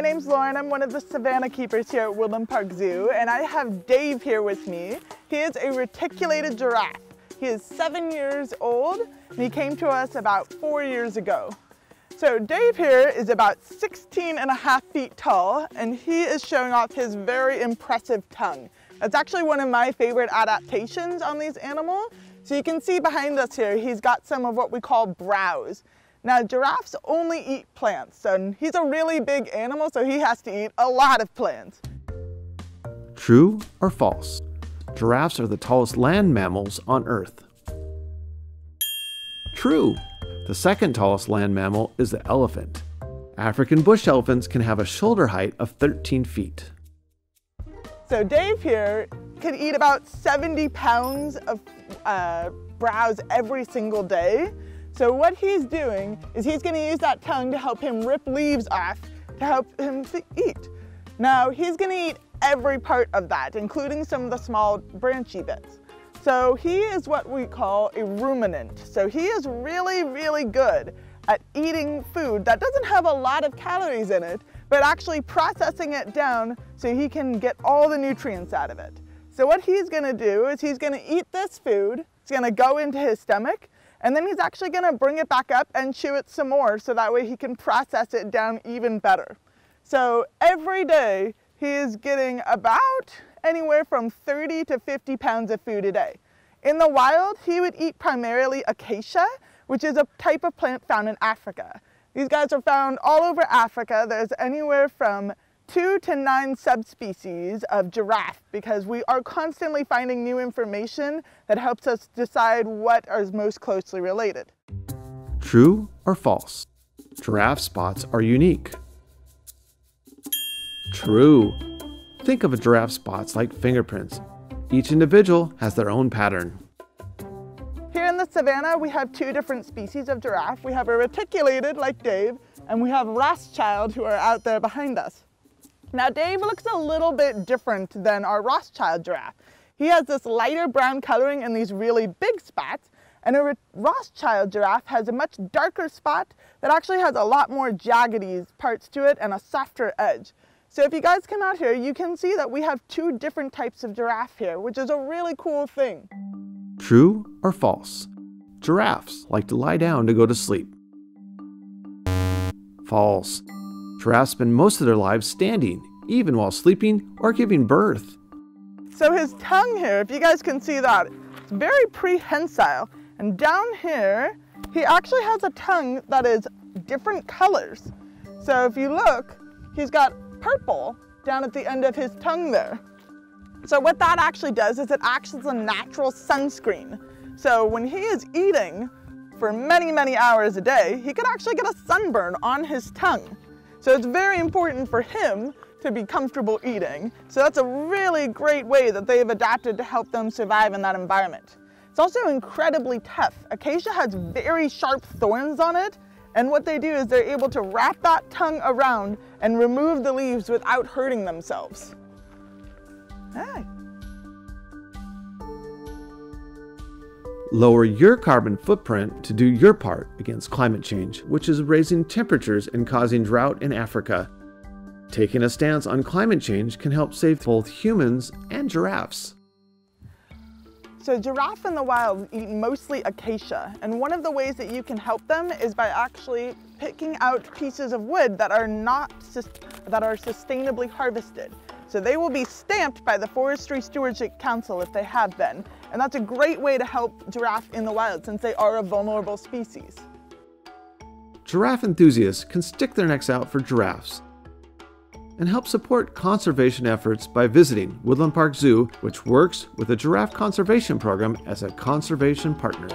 My name's Lauren. I'm one of the Savannah keepers here at Woodland Park Zoo, and I have Dave here with me. He is a reticulated giraffe. He is seven years old, and he came to us about four years ago. So Dave here is about 16 and a half feet tall, and he is showing off his very impressive tongue. That's actually one of my favorite adaptations on these animals. So you can see behind us here, he's got some of what we call browse. Now giraffes only eat plants, so he's a really big animal, so he has to eat a lot of plants. True or false? Giraffes are the tallest land mammals on Earth. True. The second tallest land mammal is the elephant. African bush elephants can have a shoulder height of 13 feet. So Dave here could eat about 70 pounds of uh, browse every single day. So what he's doing is he's gonna use that tongue to help him rip leaves off to help him to eat. Now he's gonna eat every part of that, including some of the small branchy bits. So he is what we call a ruminant. So he is really, really good at eating food that doesn't have a lot of calories in it, but actually processing it down so he can get all the nutrients out of it. So what he's gonna do is he's gonna eat this food, it's gonna go into his stomach, and then he's actually gonna bring it back up and chew it some more so that way he can process it down even better. So every day he is getting about anywhere from 30 to 50 pounds of food a day. In the wild, he would eat primarily acacia, which is a type of plant found in Africa. These guys are found all over Africa. There's anywhere from two to nine subspecies of giraffe because we are constantly finding new information that helps us decide what are most closely related. True or false? Giraffe spots are unique. True. Think of a giraffe spots like fingerprints. Each individual has their own pattern. Here in the savannah, we have two different species of giraffe. We have a reticulated, like Dave, and we have Rothschild, who are out there behind us. Now Dave looks a little bit different than our Rothschild giraffe. He has this lighter brown coloring and these really big spots, and a Rothschild giraffe has a much darker spot that actually has a lot more jaggedy parts to it and a softer edge. So if you guys come out here, you can see that we have two different types of giraffe here, which is a really cool thing. True or false? Giraffes like to lie down to go to sleep. False. Giraffes spend most of their lives standing, even while sleeping or giving birth. So his tongue here, if you guys can see that, it's very prehensile. And down here, he actually has a tongue that is different colors. So if you look, he's got purple down at the end of his tongue there. So what that actually does is it acts as a natural sunscreen. So when he is eating for many, many hours a day, he could actually get a sunburn on his tongue. So it's very important for him to be comfortable eating. So that's a really great way that they've adapted to help them survive in that environment. It's also incredibly tough. Acacia has very sharp thorns on it, and what they do is they're able to wrap that tongue around and remove the leaves without hurting themselves. Hey. Lower your carbon footprint to do your part against climate change, which is raising temperatures and causing drought in Africa. Taking a stance on climate change can help save both humans and giraffes. So giraffe in the wild eat mostly acacia, and one of the ways that you can help them is by actually picking out pieces of wood that are not that are sustainably harvested. So they will be stamped by the Forestry Stewardship Council if they have been. And that's a great way to help giraffe in the wild since they are a vulnerable species. Giraffe enthusiasts can stick their necks out for giraffes and help support conservation efforts by visiting Woodland Park Zoo, which works with the Giraffe Conservation Program as a conservation partner.